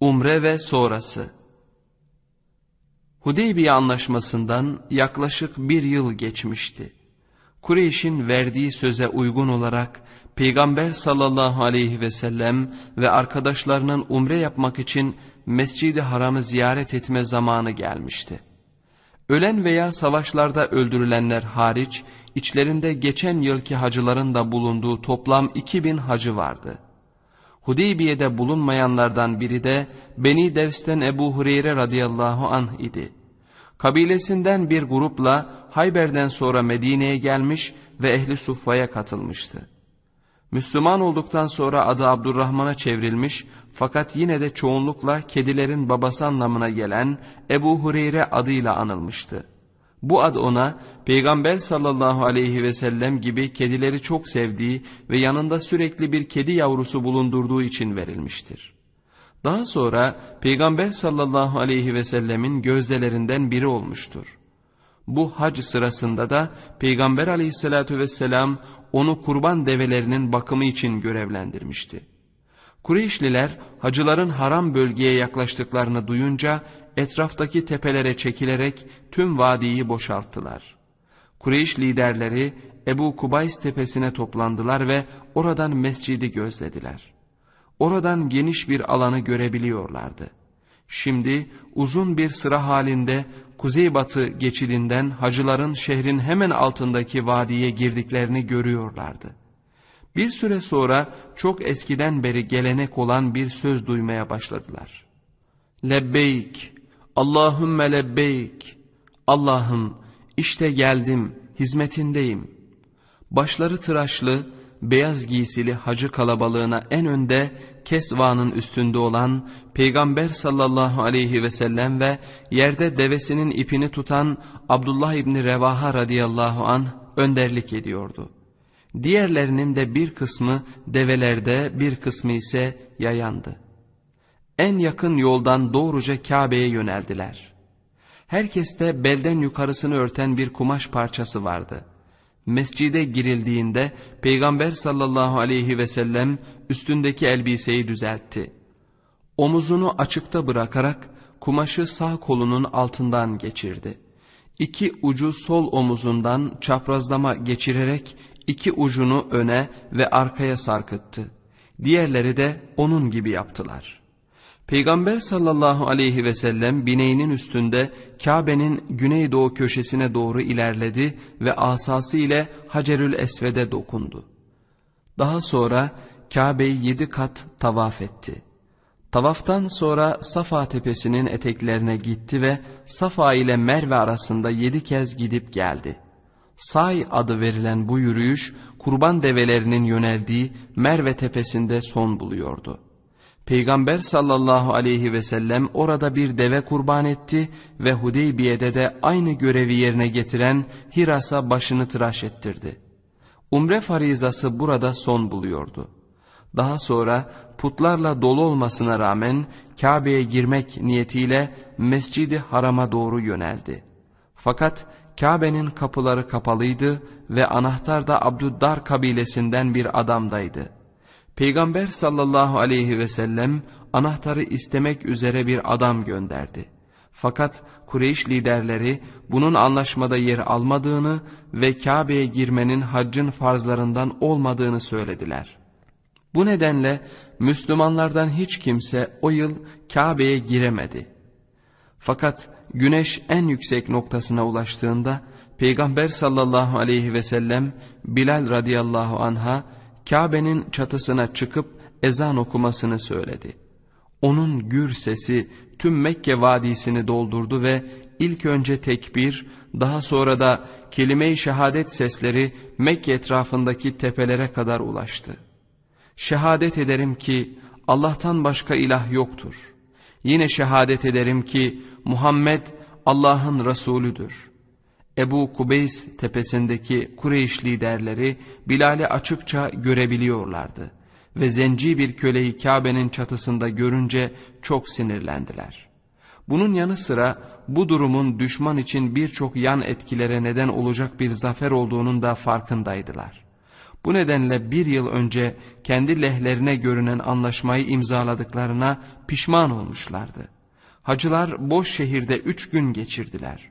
Umre ve sonrası Hudeybiye anlaşmasından yaklaşık bir yıl geçmişti. Kureyş'in verdiği söze uygun olarak Peygamber sallallahu aleyhi ve sellem ve arkadaşlarının umre yapmak için Mescid-i Haram'ı ziyaret etme zamanı gelmişti. Ölen veya savaşlarda öldürülenler hariç içlerinde geçen yılki hacıların da bulunduğu toplam 2000 hacı vardı. Hudeybiye'de bulunmayanlardan biri de Beni Devs'ten Ebu Hureyre radıyallahu anh idi. Kabilesinden bir grupla Hayber'den sonra Medine'ye gelmiş ve ehli suffaya katılmıştı. Müslüman olduktan sonra adı Abdurrahman'a çevrilmiş fakat yine de çoğunlukla kedilerin babası anlamına gelen Ebu Hureyre adıyla anılmıştı. Bu ad ona Peygamber sallallahu aleyhi ve sellem gibi kedileri çok sevdiği ve yanında sürekli bir kedi yavrusu bulundurduğu için verilmiştir. Daha sonra Peygamber sallallahu aleyhi ve sellemin gözdelerinden biri olmuştur. Bu hac sırasında da Peygamber aleyhissalatü vesselam onu kurban develerinin bakımı için görevlendirmişti. Kureyşliler hacıların haram bölgeye yaklaştıklarını duyunca etraftaki tepelere çekilerek tüm vadiyi boşalttılar. Kureyş liderleri Ebu Kubays tepesine toplandılar ve oradan mescidi gözlediler. Oradan geniş bir alanı görebiliyorlardı. Şimdi uzun bir sıra halinde kuzeybatı geçidinden hacıların şehrin hemen altındaki vadiye girdiklerini görüyorlardı. Bir süre sonra çok eskiden beri gelenek olan bir söz duymaya başladılar. Lebbeyk, Allahümme lebbeyk, Allah'ım işte geldim, hizmetindeyim. Başları tıraşlı, beyaz giysili hacı kalabalığına en önde Kesva'nın üstünde olan Peygamber sallallahu aleyhi ve sellem ve yerde devesinin ipini tutan Abdullah İbni Revaha radıyallahu an önderlik ediyordu. Diğerlerinin de bir kısmı develerde bir kısmı ise yayandı. En yakın yoldan doğruca Kabe'ye yöneldiler. Herkeste belden yukarısını örten bir kumaş parçası vardı.'' Mescide girildiğinde Peygamber sallallahu aleyhi ve sellem üstündeki elbiseyi düzeltti. Omuzunu açıkta bırakarak kumaşı sağ kolunun altından geçirdi. İki ucu sol omuzundan çaprazlama geçirerek iki ucunu öne ve arkaya sarkıttı. Diğerleri de onun gibi yaptılar.'' Peygamber sallallahu aleyhi ve sellem bineğinin üstünde Kabe'nin güneydoğu köşesine doğru ilerledi ve asası ile Hacerül Esved'e dokundu. Daha sonra Kabe'yi yedi kat tavaf etti. Tavaftan sonra Safa tepesinin eteklerine gitti ve Safa ile Merve arasında yedi kez gidip geldi. Say adı verilen bu yürüyüş kurban develerinin yöneldiği Merve tepesinde son buluyordu. Peygamber sallallahu aleyhi ve sellem orada bir deve kurban etti ve Hudeybiye'de de aynı görevi yerine getiren Hiras'a başını tıraş ettirdi. Umre farizası burada son buluyordu. Daha sonra putlarla dolu olmasına rağmen Kabe'ye girmek niyetiyle Mescidi Haram'a doğru yöneldi. Fakat Kabe'nin kapıları kapalıydı ve anahtar da Abdüddar kabilesinden bir adamdaydı. Peygamber sallallahu aleyhi ve sellem anahtarı istemek üzere bir adam gönderdi. Fakat Kureyş liderleri bunun anlaşmada yer almadığını ve Kabe'ye girmenin haccın farzlarından olmadığını söylediler. Bu nedenle Müslümanlardan hiç kimse o yıl Kabe'ye giremedi. Fakat güneş en yüksek noktasına ulaştığında Peygamber sallallahu aleyhi ve sellem Bilal radıyallahu anha Kabe'nin çatısına çıkıp ezan okumasını söyledi. Onun gür sesi tüm Mekke vadisini doldurdu ve ilk önce tekbir, daha sonra da kelime-i şehadet sesleri Mekke etrafındaki tepelere kadar ulaştı. Şehadet ederim ki Allah'tan başka ilah yoktur. Yine şehadet ederim ki Muhammed Allah'ın Resulüdür. Ebu Kubeys tepesindeki Kureyş liderleri Bilal'i açıkça görebiliyorlardı ve zenci bir köleyi Kabe'nin çatısında görünce çok sinirlendiler. Bunun yanı sıra bu durumun düşman için birçok yan etkilere neden olacak bir zafer olduğunun da farkındaydılar. Bu nedenle bir yıl önce kendi lehlerine görünen anlaşmayı imzaladıklarına pişman olmuşlardı. Hacılar boş şehirde üç gün geçirdiler.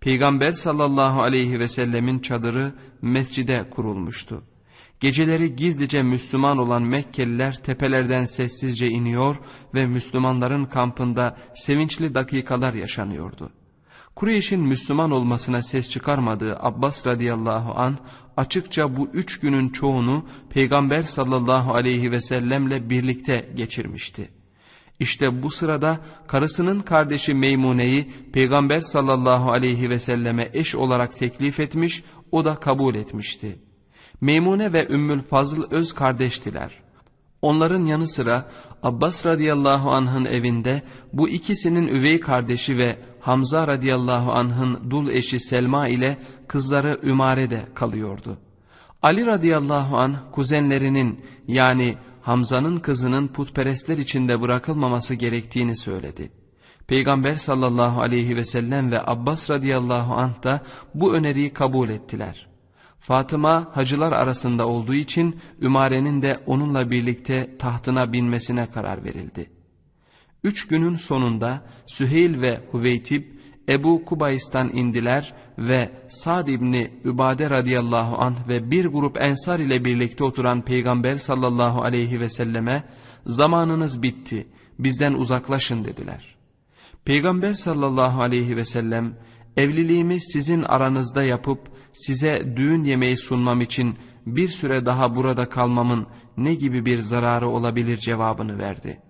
Peygamber sallallahu aleyhi ve sellemin çadırı mescide kurulmuştu. Geceleri gizlice Müslüman olan Mekkeliler tepelerden sessizce iniyor ve Müslümanların kampında sevinçli dakikalar yaşanıyordu. Kureyş'in Müslüman olmasına ses çıkarmadığı Abbas radıyallahu an açıkça bu üç günün çoğunu Peygamber sallallahu aleyhi ve sellemle birlikte geçirmişti. İşte bu sırada karısının kardeşi Meymune'yi Peygamber sallallahu aleyhi ve selleme eş olarak teklif etmiş, o da kabul etmişti. Meymune ve Ümmül Fazıl öz kardeştiler. Onların yanı sıra Abbas radıyallahu anh'ın evinde bu ikisinin üvey kardeşi ve Hamza radıyallahu anh'ın dul eşi Selma ile kızları Ümare de kalıyordu. Ali radıyallahu anh kuzenlerinin yani Hamza'nın kızının putperestler içinde bırakılmaması gerektiğini söyledi. Peygamber sallallahu aleyhi ve sellem ve Abbas radıyallahu anh da bu öneriyi kabul ettiler. Fatıma hacılar arasında olduğu için Ümare'nin de onunla birlikte tahtına binmesine karar verildi. Üç günün sonunda Süheyl ve Hüveytib Ebu Kubays'tan indiler ve Sa'd İbni Übade radıyallahu anh ve bir grup ensar ile birlikte oturan Peygamber sallallahu aleyhi ve selleme zamanınız bitti bizden uzaklaşın dediler. Peygamber sallallahu aleyhi ve sellem evliliğimi sizin aranızda yapıp size düğün yemeği sunmam için bir süre daha burada kalmamın ne gibi bir zararı olabilir cevabını verdi.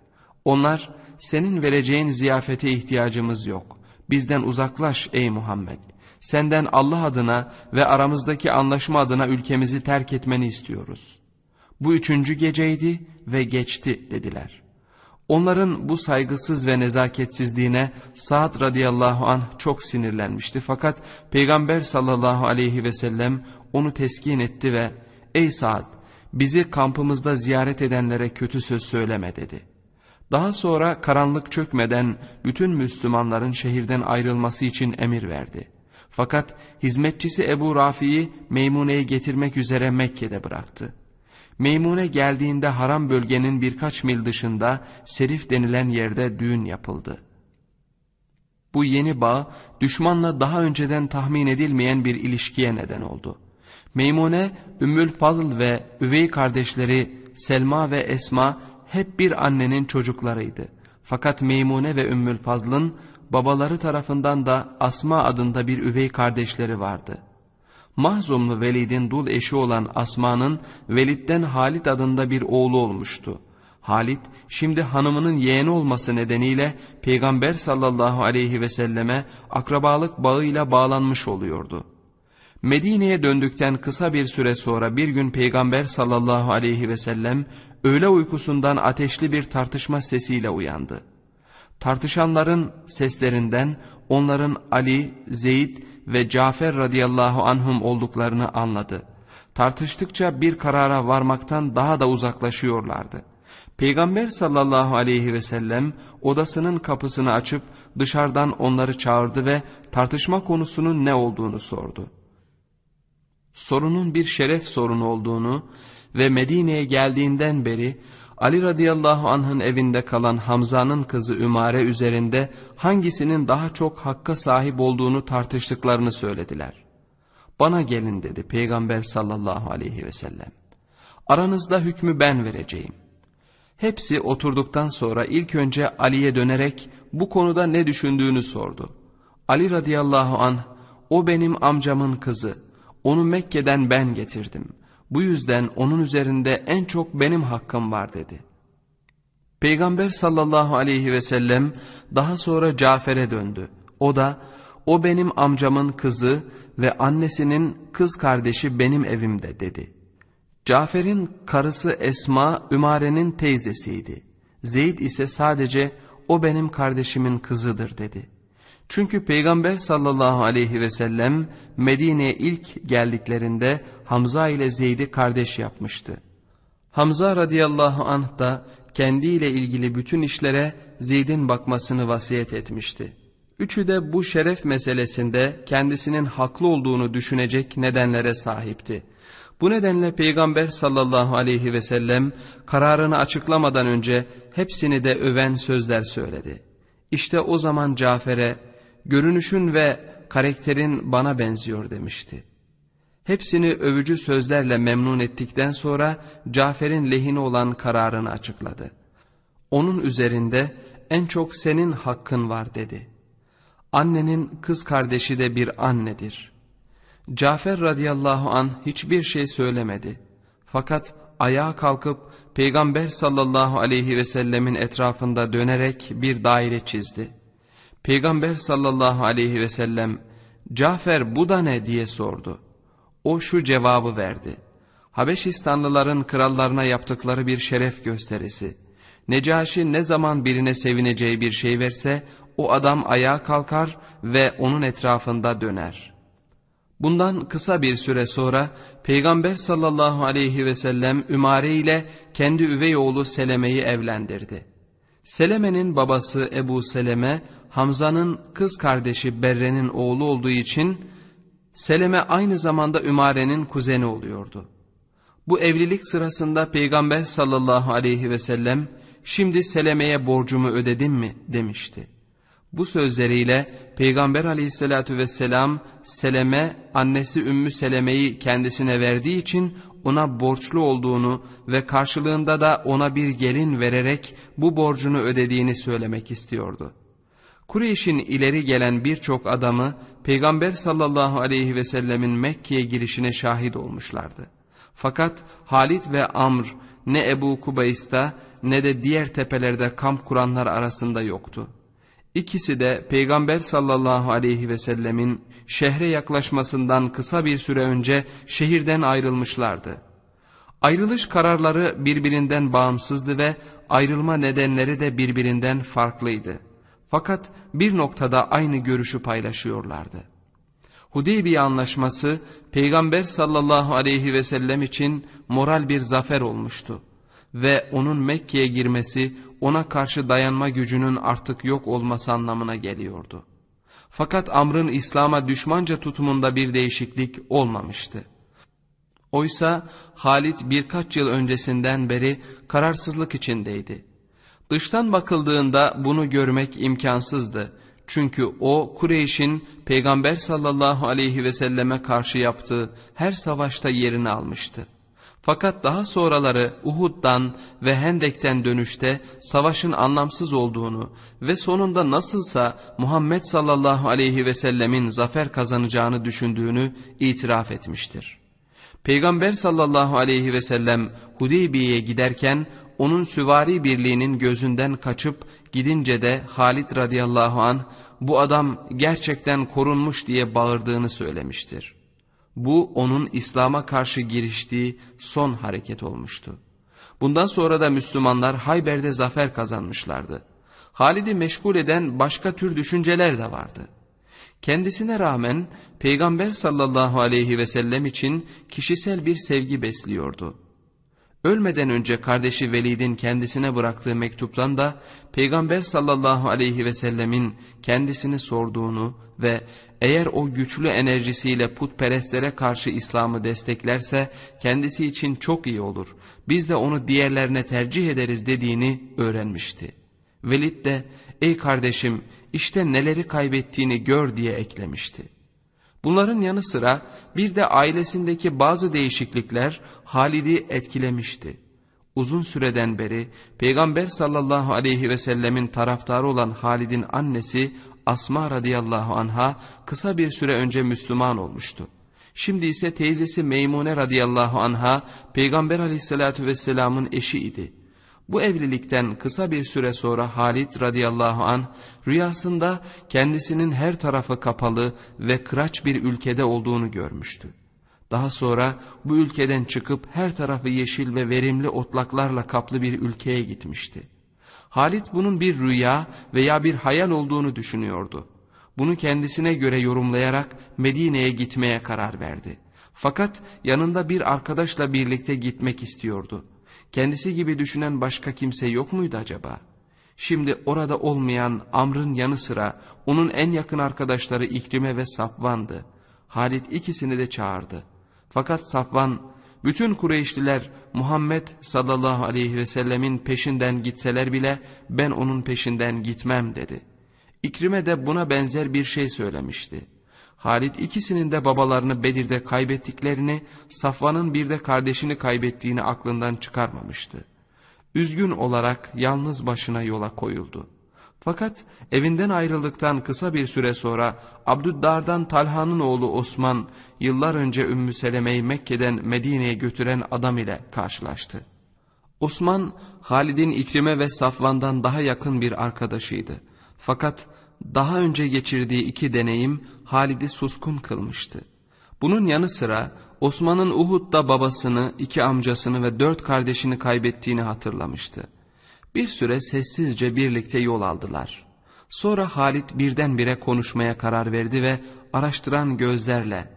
Onlar senin vereceğin ziyafete ihtiyacımız yok. Bizden uzaklaş ey Muhammed. Senden Allah adına ve aramızdaki anlaşma adına ülkemizi terk etmeni istiyoruz. Bu üçüncü geceydi ve geçti dediler. Onların bu saygısız ve nezaketsizliğine Sa'd radıyallahu anh çok sinirlenmişti. Fakat Peygamber sallallahu aleyhi ve sellem onu teskin etti ve ''Ey Sa'd bizi kampımızda ziyaret edenlere kötü söz söyleme.'' dedi. Daha sonra karanlık çökmeden bütün Müslümanların şehirden ayrılması için emir verdi. Fakat hizmetçisi Ebu Rafi'yi Meymune'yi getirmek üzere Mekke'de bıraktı. Meymune geldiğinde haram bölgenin birkaç mil dışında Serif denilen yerde düğün yapıldı. Bu yeni bağ düşmanla daha önceden tahmin edilmeyen bir ilişkiye neden oldu. Meymune, Ümmül Fadıl ve üvey kardeşleri Selma ve Esma hep bir annenin çocuklarıydı. Fakat Meymune ve Ümmül Fazl'ın babaları tarafından da Asma adında bir üvey kardeşleri vardı. Mahzumlu Velid'in dul eşi olan Asma'nın Velid'den Halit adında bir oğlu olmuştu. Halit şimdi hanımının yeğeni olması nedeniyle Peygamber sallallahu aleyhi ve selleme akrabalık bağıyla bağlanmış oluyordu. Medine'ye döndükten kısa bir süre sonra bir gün Peygamber sallallahu aleyhi ve sellem öğle uykusundan ateşli bir tartışma sesiyle uyandı. Tartışanların seslerinden onların Ali, Zeyd ve Cafer radıyallahu anhum olduklarını anladı. Tartıştıkça bir karara varmaktan daha da uzaklaşıyorlardı. Peygamber sallallahu aleyhi ve sellem odasının kapısını açıp dışarıdan onları çağırdı ve tartışma konusunun ne olduğunu sordu. Sorunun bir şeref sorunu olduğunu ve Medine'ye geldiğinden beri Ali radıyallahu anh'ın evinde kalan Hamza'nın kızı Ümare üzerinde hangisinin daha çok hakka sahip olduğunu tartıştıklarını söylediler. Bana gelin dedi Peygamber sallallahu aleyhi ve sellem. Aranızda hükmü ben vereceğim. Hepsi oturduktan sonra ilk önce Ali'ye dönerek bu konuda ne düşündüğünü sordu. Ali radıyallahu anh o benim amcamın kızı onu Mekke'den ben getirdim.'' Bu yüzden onun üzerinde en çok benim hakkım var dedi. Peygamber sallallahu aleyhi ve sellem daha sonra Cafer'e döndü. O da o benim amcamın kızı ve annesinin kız kardeşi benim evimde dedi. Cafer'in karısı Esma Ümare'nin teyzesiydi. Zeyd ise sadece o benim kardeşimin kızıdır dedi. Çünkü Peygamber sallallahu aleyhi ve sellem Medine'ye ilk geldiklerinde Hamza ile Zeyd'i kardeş yapmıştı. Hamza radıyallahu anh da kendiyle ilgili bütün işlere Zeyd'in bakmasını vasiyet etmişti. Üçü de bu şeref meselesinde kendisinin haklı olduğunu düşünecek nedenlere sahipti. Bu nedenle Peygamber sallallahu aleyhi ve sellem kararını açıklamadan önce hepsini de öven sözler söyledi. İşte o zaman Cafer'e görünüşün ve karakterin bana benziyor demişti. Hepsini övücü sözlerle memnun ettikten sonra Cafer'in lehine olan kararını açıkladı. Onun üzerinde en çok senin hakkın var dedi. Annenin kız kardeşi de bir annedir. Cafer radıyallahu an hiçbir şey söylemedi. Fakat ayağa kalkıp Peygamber sallallahu aleyhi ve sellemin etrafında dönerek bir daire çizdi. Peygamber sallallahu aleyhi ve sellem Cafer bu da ne diye sordu. O şu cevabı verdi. Habeşistanlıların krallarına yaptıkları bir şeref gösterisi. Necaşi ne zaman birine sevineceği bir şey verse o adam ayağa kalkar ve onun etrafında döner. Bundan kısa bir süre sonra Peygamber sallallahu aleyhi ve sellem Ümare ile kendi üvey oğlu Seleme'yi evlendirdi. Seleme'nin babası Ebu Seleme Hamza'nın kız kardeşi Berre'nin oğlu olduğu için Seleme aynı zamanda Ümare'nin kuzeni oluyordu. Bu evlilik sırasında Peygamber sallallahu aleyhi ve sellem şimdi Seleme'ye borcumu ödedim mi demişti. Bu sözleriyle Peygamber aleyhissalatü vesselam Seleme annesi Ümmü Seleme'yi kendisine verdiği için ona borçlu olduğunu ve karşılığında da ona bir gelin vererek bu borcunu ödediğini söylemek istiyordu. Kureyş'in ileri gelen birçok adamı Peygamber sallallahu aleyhi ve sellemin Mekke'ye girişine şahit olmuşlardı. Fakat Halit ve Amr ne Ebu Kubays'ta ne de diğer tepelerde kamp kuranlar arasında yoktu. İkisi de Peygamber sallallahu aleyhi ve sellemin şehre yaklaşmasından kısa bir süre önce şehirden ayrılmışlardı. Ayrılış kararları birbirinden bağımsızdı ve ayrılma nedenleri de birbirinden farklıydı. Fakat bir noktada aynı görüşü paylaşıyorlardı. Hudeybiye anlaşması Peygamber sallallahu aleyhi ve sellem için moral bir zafer olmuştu ve onun Mekke'ye girmesi ona karşı dayanma gücünün artık yok olması anlamına geliyordu. Fakat Amr'ın İslam'a düşmanca tutumunda bir değişiklik olmamıştı. Oysa Halit birkaç yıl öncesinden beri kararsızlık içindeydi. Dıştan bakıldığında bunu görmek imkansızdı. Çünkü o Kureyş'in Peygamber sallallahu aleyhi ve selleme karşı yaptığı her savaşta yerini almıştı. Fakat daha sonraları Uhud'dan ve Hendek'ten dönüşte savaşın anlamsız olduğunu ve sonunda nasılsa Muhammed sallallahu aleyhi ve sellemin zafer kazanacağını düşündüğünü itiraf etmiştir. Peygamber sallallahu aleyhi ve sellem Hudeybiye'ye giderken onun süvari birliğinin gözünden kaçıp gidince de Halid radıyallahu an bu adam gerçekten korunmuş diye bağırdığını söylemiştir. Bu onun İslam'a karşı giriştiği son hareket olmuştu. Bundan sonra da Müslümanlar Hayber'de zafer kazanmışlardı. Halid'i meşgul eden başka tür düşünceler de vardı. Kendisine rağmen Peygamber sallallahu aleyhi ve sellem için kişisel bir sevgi besliyordu. Ölmeden önce kardeşi Velid'in kendisine bıraktığı mektuptan da Peygamber sallallahu aleyhi ve sellemin kendisini sorduğunu ve eğer o güçlü enerjisiyle putperestlere karşı İslam'ı desteklerse kendisi için çok iyi olur. Biz de onu diğerlerine tercih ederiz dediğini öğrenmişti. Velid de ey kardeşim işte neleri kaybettiğini gör diye eklemişti. Bunların yanı sıra bir de ailesindeki bazı değişiklikler Halid'i etkilemişti. Uzun süreden beri Peygamber sallallahu aleyhi ve sellemin taraftarı olan Halid'in annesi Asma radıyallahu anha kısa bir süre önce Müslüman olmuştu. Şimdi ise teyzesi Meymune radıyallahu anha Peygamber aleyhissalatü vesselamın eşi idi. Bu evlilikten kısa bir süre sonra Halid radıyallahu an rüyasında kendisinin her tarafı kapalı ve kıraç bir ülkede olduğunu görmüştü. Daha sonra bu ülkeden çıkıp her tarafı yeşil ve verimli otlaklarla kaplı bir ülkeye gitmişti. Halit bunun bir rüya veya bir hayal olduğunu düşünüyordu. Bunu kendisine göre yorumlayarak Medine'ye gitmeye karar verdi. Fakat yanında bir arkadaşla birlikte gitmek istiyordu. Kendisi gibi düşünen başka kimse yok muydu acaba? Şimdi orada olmayan Amr'ın yanı sıra onun en yakın arkadaşları İkrime ve Safvan'dı. Halit ikisini de çağırdı. Fakat Safvan Bütün Kureyşliler Muhammed sallallahu aleyhi ve sellemin peşinden gitseler bile ben onun peşinden gitmem dedi. İkrime de buna benzer bir şey söylemişti. Halid ikisinin de babalarını Bedir'de kaybettiklerini, Safvan'ın bir de kardeşini kaybettiğini aklından çıkarmamıştı. Üzgün olarak yalnız başına yola koyuldu. Fakat evinden ayrıldıktan kısa bir süre sonra Abdüddar'dan Talha'nın oğlu Osman yıllar önce Ümmü Seleme'yi Mekke'den Medine'ye götüren adam ile karşılaştı. Osman Halid'in İkrime ve Safvan'dan daha yakın bir arkadaşıydı. Fakat daha önce geçirdiği iki deneyim Halid'i suskun kılmıştı. Bunun yanı sıra Osman'ın Uhud'da babasını, iki amcasını ve dört kardeşini kaybettiğini hatırlamıştı. Bir süre sessizce birlikte yol aldılar. Sonra Halit birdenbire konuşmaya karar verdi ve araştıran gözlerle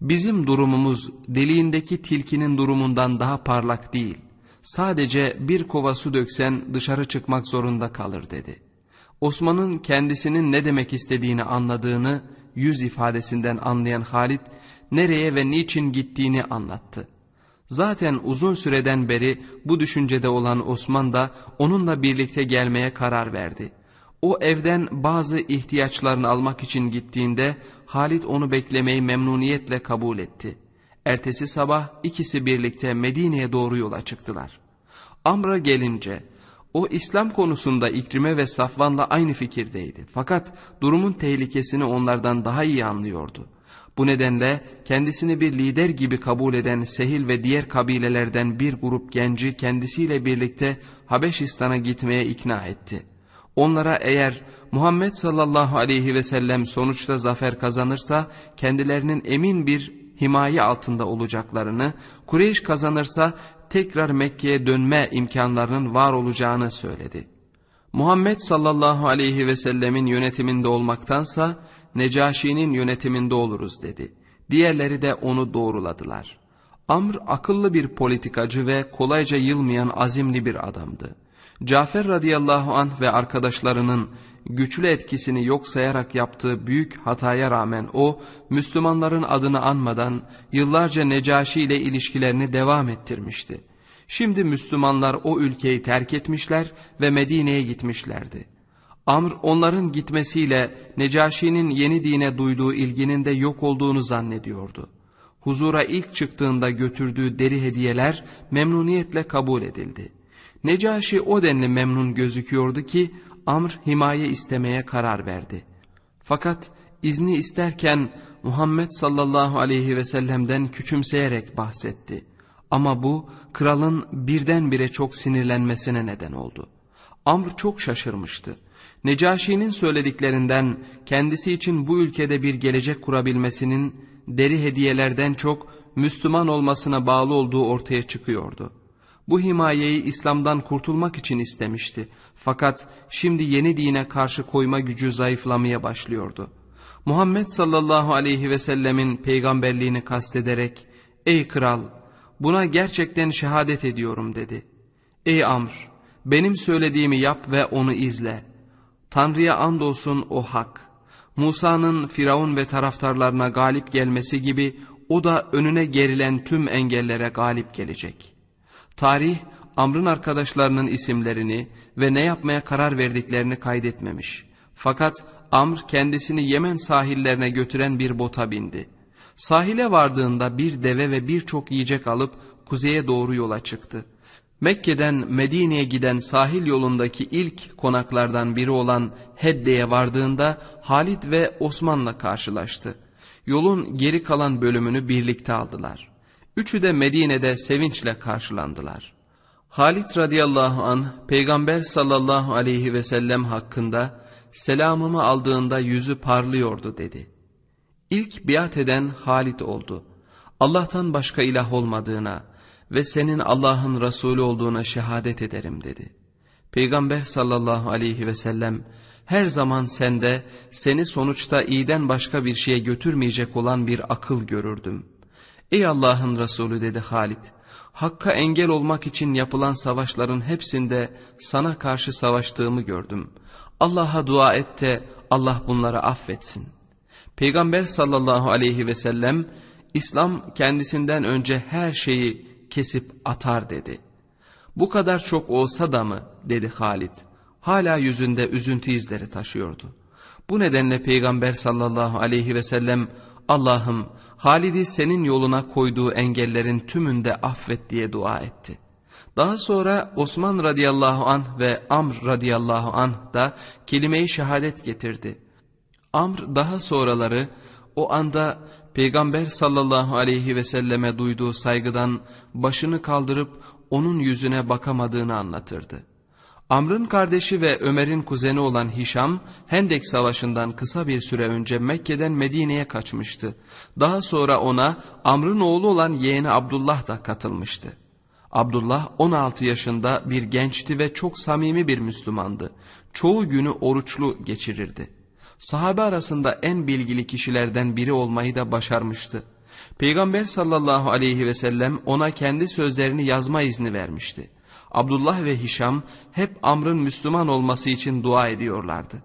''Bizim durumumuz deliğindeki tilkinin durumundan daha parlak değil. Sadece bir kova su döksen dışarı çıkmak zorunda kalır.'' dedi. Osman'ın kendisinin ne demek istediğini anladığını yüz ifadesinden anlayan Halit nereye ve niçin gittiğini anlattı. Zaten uzun süreden beri bu düşüncede olan Osman da onunla birlikte gelmeye karar verdi. O evden bazı ihtiyaçlarını almak için gittiğinde Halit onu beklemeyi memnuniyetle kabul etti. Ertesi sabah ikisi birlikte Medine'ye doğru yola çıktılar. Amr'a gelince o İslam konusunda İkrime ve Safvan'la aynı fikirdeydi. Fakat durumun tehlikesini onlardan daha iyi anlıyordu. Bu nedenle kendisini bir lider gibi kabul eden Sehil ve diğer kabilelerden bir grup genci kendisiyle birlikte Habeşistan'a gitmeye ikna etti. Onlara eğer Muhammed sallallahu aleyhi ve sellem sonuçta zafer kazanırsa kendilerinin emin bir himaye altında olacaklarını, Kureyş kazanırsa tekrar Mekke'ye dönme imkanlarının var olacağını söyledi. Muhammed sallallahu aleyhi ve sellemin yönetiminde olmaktansa Necaşi'nin yönetiminde oluruz dedi. Diğerleri de onu doğruladılar. Amr akıllı bir politikacı ve kolayca yılmayan azimli bir adamdı. Cafer radıyallahu anh ve arkadaşlarının güçlü etkisini yok sayarak yaptığı büyük hataya rağmen o, Müslümanların adını anmadan yıllarca Necaşi ile ilişkilerini devam ettirmişti. Şimdi Müslümanlar o ülkeyi terk etmişler ve Medine'ye gitmişlerdi. Amr onların gitmesiyle Necaşi'nin yeni dine duyduğu ilginin de yok olduğunu zannediyordu. Huzura ilk çıktığında götürdüğü deri hediyeler memnuniyetle kabul edildi. Necaşi o denli memnun gözüküyordu ki Amr himaye istemeye karar verdi. Fakat izni isterken Muhammed sallallahu aleyhi ve sellem'den küçümseyerek bahsetti. Ama bu kralın birdenbire çok sinirlenmesine neden oldu. Amr çok şaşırmıştı. Necaşi'nin söylediklerinden kendisi için bu ülkede bir gelecek kurabilmesinin deri hediyelerden çok Müslüman olmasına bağlı olduğu ortaya çıkıyordu. Bu himayeyi İslam'dan kurtulmak için istemişti. Fakat şimdi yeni dine karşı koyma gücü zayıflamaya başlıyordu. Muhammed sallallahu aleyhi ve sellemin peygamberliğini kastederek ''Ey kral buna gerçekten şehadet ediyorum.'' dedi. ''Ey Amr benim söylediğimi yap ve onu izle. Tanrı'ya andolsun o hak. Musa'nın Firavun ve taraftarlarına galip gelmesi gibi o da önüne gerilen tüm engellere galip gelecek.'' Tarih Amr'ın arkadaşlarının isimlerini ve ne yapmaya karar verdiklerini kaydetmemiş. Fakat Amr kendisini Yemen sahillerine götüren bir bota bindi. Sahile vardığında bir deve ve birçok yiyecek alıp kuzeye doğru yola çıktı. Mekke'den Medine'ye giden sahil yolundaki ilk konaklardan biri olan Hedde'ye vardığında Halid ve Osman'la karşılaştı. Yolun geri kalan bölümünü birlikte aldılar. Üçü de Medine'de sevinçle karşılandılar. Halit radıyallahu an peygamber sallallahu aleyhi ve sellem hakkında selamımı aldığında yüzü parlıyordu dedi. İlk biat eden Halit oldu. Allah'tan başka ilah olmadığına ve senin Allah'ın Resulü olduğuna şehadet ederim dedi. Peygamber sallallahu aleyhi ve sellem her zaman sende seni sonuçta iyiden başka bir şeye götürmeyecek olan bir akıl görürdüm. Ey Allah'ın Resulü dedi Halit. Hakka engel olmak için yapılan savaşların hepsinde sana karşı savaştığımı gördüm. Allah'a dua et de Allah bunları affetsin. Peygamber sallallahu aleyhi ve sellem İslam kendisinden önce her şeyi kesip atar dedi. Bu kadar çok olsa da mı dedi Halid. Hala yüzünde üzüntü izleri taşıyordu. Bu nedenle Peygamber sallallahu aleyhi ve sellem Allah'ım Halid'i senin yoluna koyduğu engellerin tümünde affet diye dua etti. Daha sonra Osman radıyallahu anh ve Amr radıyallahu anh da kelime-i şehadet getirdi. Amr daha sonraları o anda Peygamber sallallahu aleyhi ve selleme duyduğu saygıdan başını kaldırıp onun yüzüne bakamadığını anlatırdı. Amr'ın kardeşi ve Ömer'in kuzeni olan Hişam, Hendek Savaşı'ndan kısa bir süre önce Mekke'den Medine'ye kaçmıştı. Daha sonra ona Amr'ın oğlu olan yeğeni Abdullah da katılmıştı. Abdullah 16 yaşında bir gençti ve çok samimi bir Müslümandı. Çoğu günü oruçlu geçirirdi. Sahabe arasında en bilgili kişilerden biri olmayı da başarmıştı. Peygamber sallallahu aleyhi ve sellem ona kendi sözlerini yazma izni vermişti. Abdullah ve Hişam hep Amr'ın Müslüman olması için dua ediyorlardı.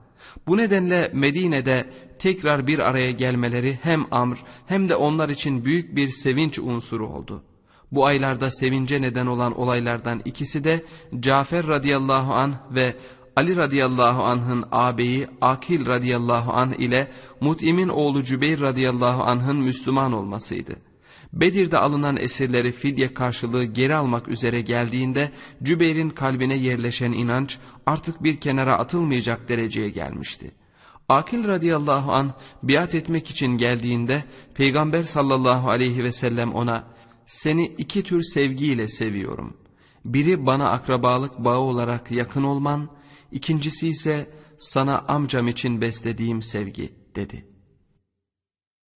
Bu nedenle Medine'de tekrar bir araya gelmeleri hem Amr hem de onlar için büyük bir sevinç unsuru oldu. Bu aylarda sevince neden olan olaylardan ikisi de Cafer radıyallahu an ve Ali radıyallahu anh'ın ağabeyi Akil radıyallahu anh ile Mut'im'in oğlu Cübeyr radıyallahu anh'ın Müslüman olmasıydı. Bedir'de alınan esirleri fidye karşılığı geri almak üzere geldiğinde Cübeyr'in kalbine yerleşen inanç artık bir kenara atılmayacak dereceye gelmişti. Akil radıyallahu an biat etmek için geldiğinde Peygamber sallallahu aleyhi ve sellem ona seni iki tür sevgiyle seviyorum. Biri bana akrabalık bağı olarak yakın olman, ikincisi ise sana amcam için beslediğim sevgi dedi.''